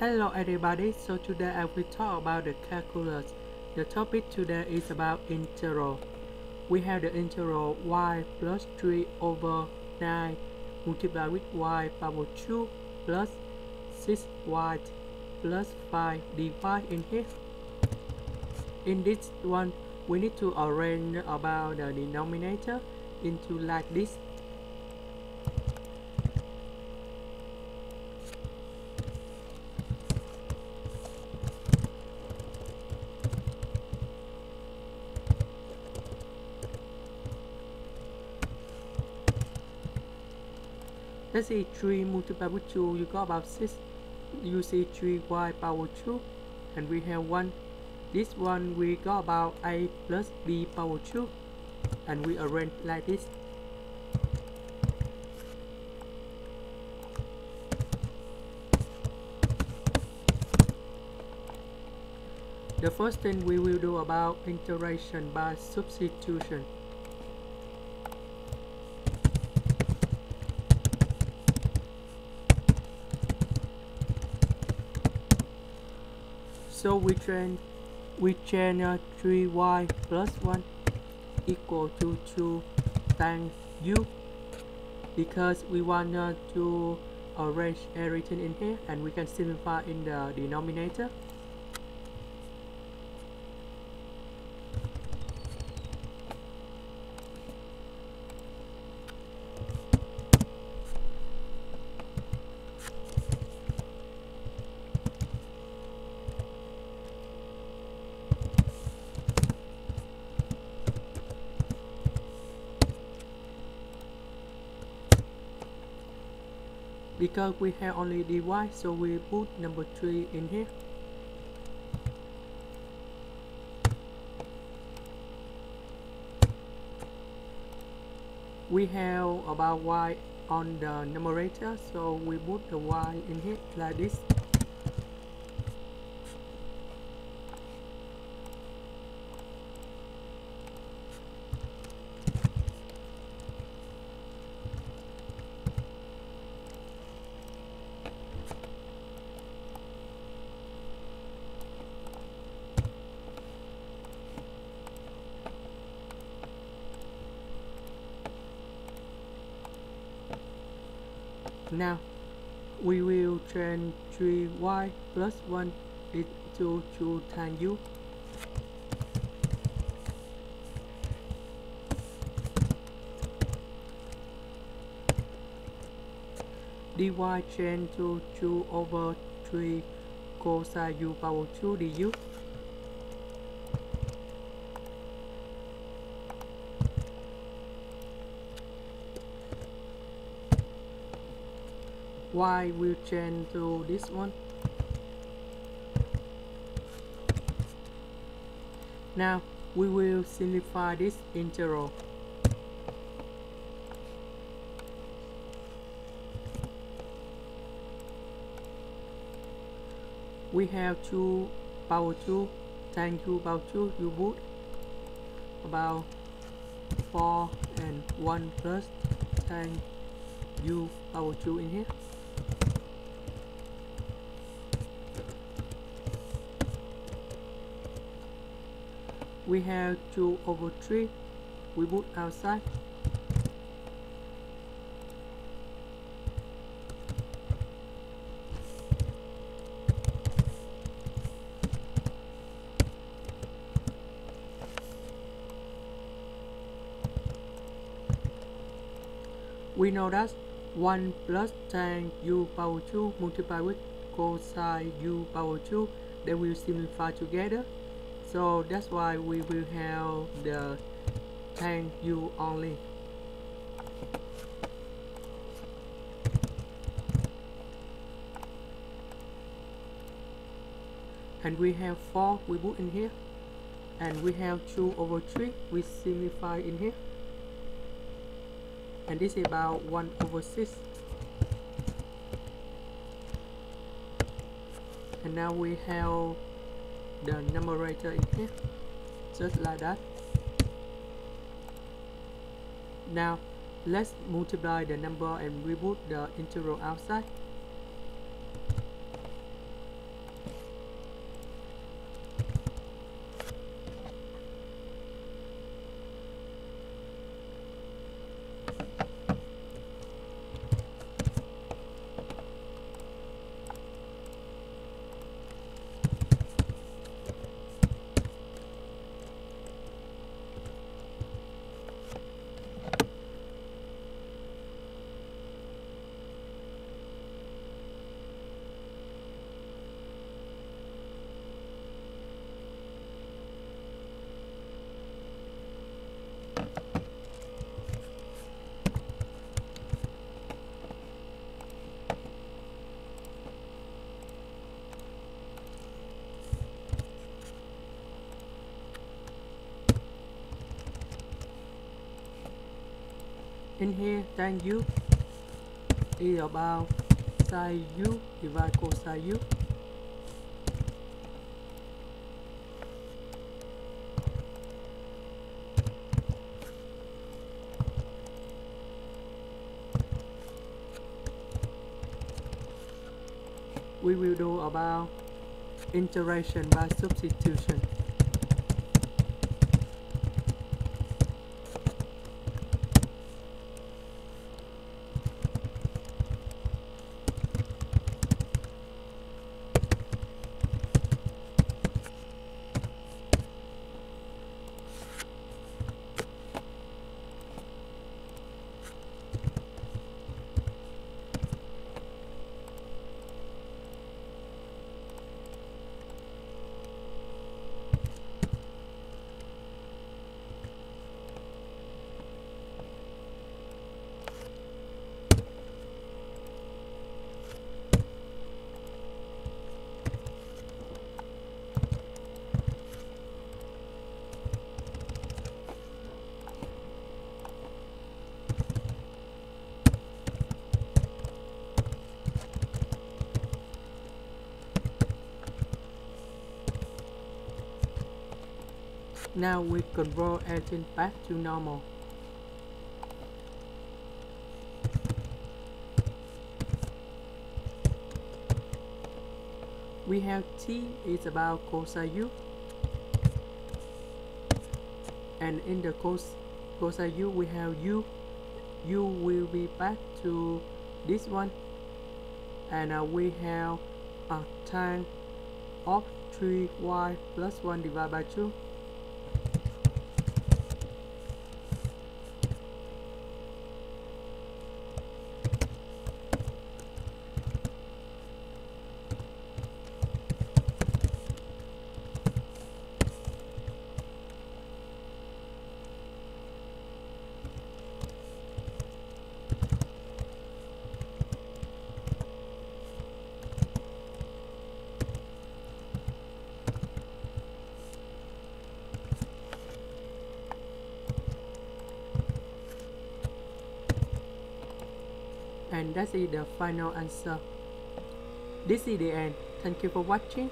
Hello everybody, so today I will talk about the calculus. The topic today is about integral. We have the integral y plus 3 over 9 multiplied with y power 2 plus 6y plus 5 divided in here. In this one, we need to arrange about the denominator into like this let's say 3 multiplied with 2 you got about 6 you see 3y power 2 and we have 1 this one we got about a plus b power 2 and we arrange like this. The first thing we will do about integration by substitution so we change we uh, 3y plus 1 equal to 2 tan u because we want to arrange everything in here and we can simplify in the denominator because we have only dy so we put number 3 in here. We have about y on the numerator so we put the y in here like this Now, we will change 3y plus 1 into 2 tan u. dy change to 2 over 3 cosine u power 2 du. Y will change to this one? Now we will simplify this integral we have 2 power 2 times 2 power 2 you put about 4 and 1 plus tan u power 2 in here we have 2 over 3 we put outside. We know that 1 plus tan u power 2 multiplied with cosine u power 2 they will simplify together so that's why we will have the thank you only. And we have 4 we put in here. And we have 2 over 3 we simplify in here. And this is about 1 over 6 and now we have the numerator in here just like that. Now let's multiply the number and reboot the integral outside in here tan u is about sine u divided cosine u we will do about integration by substitution. Now we control everything back to normal. We have t is about cosine u. And in the cos cosine u we have u. U will be back to this one. And uh, we have a tan of 3y plus 1 divided by 2 and that is the final answer. This is the end. Thank you for watching